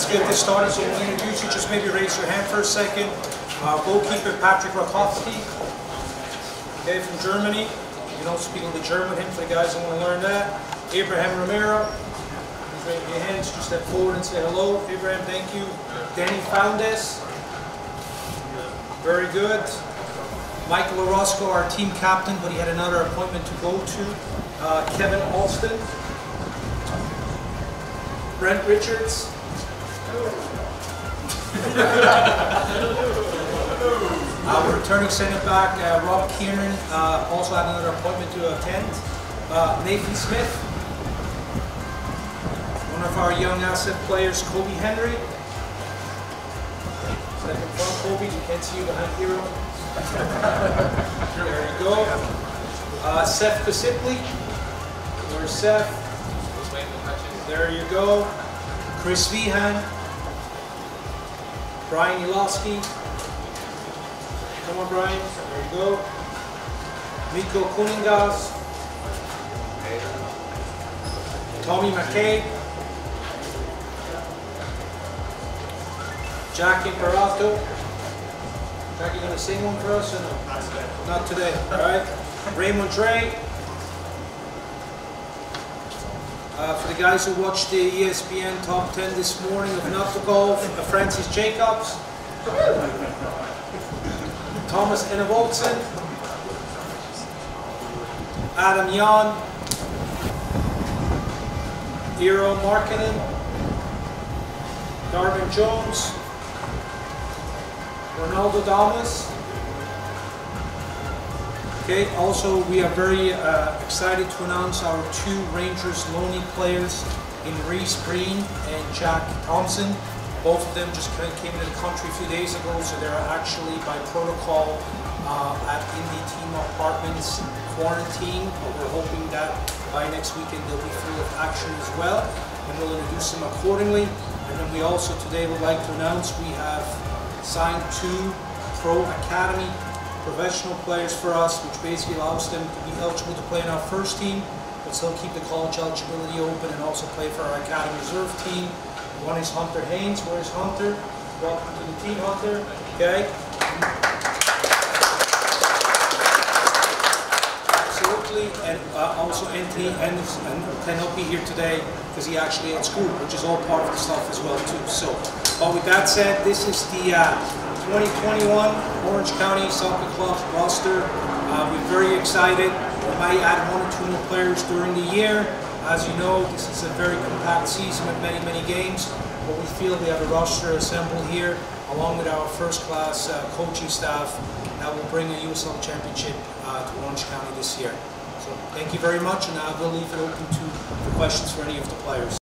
started, so we'll introduce you. Just maybe raise your hand for a second. Uh, goalkeeper Patrick Rakovsky, okay, from Germany. You don't speak a little German, him for the guys who want to learn that. Abraham Romero, raise your hands, just step forward and say hello. Abraham, thank you. Danny Foundes, very good. Michael Orozco, our team captain, but he had another appointment to go to. Uh, Kevin Alston. Brent Richards. Our returning center back, uh, Rob Kiernan, uh, also had another appointment to attend. Uh, Nathan Smith. One of our young asset players, Kobi Henry. Second front, Kobe, you can't see you behind Hero. There you go. Uh, Seth Casiple. Where's Seth? There you go. Chris Wehan. Brian Iloski. Come on, Brian. There you go. Mikko Kuningas. Tommy McCabe. Jackie Parato. Jackie, you gonna sing one for us or no? Not today. All right. Raymond Trey. Uh, for the guys who watched the ESPN Top 10 this morning of Not Golf, uh, Francis Jacobs. Thomas Enevoldsen. Adam Jan. Eero Markkanen. Darwin Jones. Ronaldo Damus. Okay, also we are very uh, excited to announce our two Rangers loanee players in Reese Green and Jack Thompson. Both of them just came into the country a few days ago, so they're actually by protocol uh, at Indy Team Apartments quarantine. But we're hoping that by next weekend they'll be free of action as well, and we'll introduce them accordingly. And then we also today would like to announce we have signed two Pro Academy professional players for us, which basically allows them to be eligible to play in our first team, but still keep the college eligibility open and also play for our academy reserve team. One is Hunter Haynes. Where's Hunter? Welcome to the team, Hunter. Okay. Absolutely, and uh, also Anthony Anderson cannot be here today because he actually at school, which is all part of the stuff as well too. So, but with that said, this is the uh, 2021 Orange County Soccer Club roster. Uh, we're very excited. We might add one or two more players during the year. As you know, this is a very compact season with many, many games. But we feel we have a roster assembled here, along with our first-class uh, coaching staff, that will bring a USL Championship uh, to Orange County this year. So thank you very much, and I will leave it open to questions for any of the players.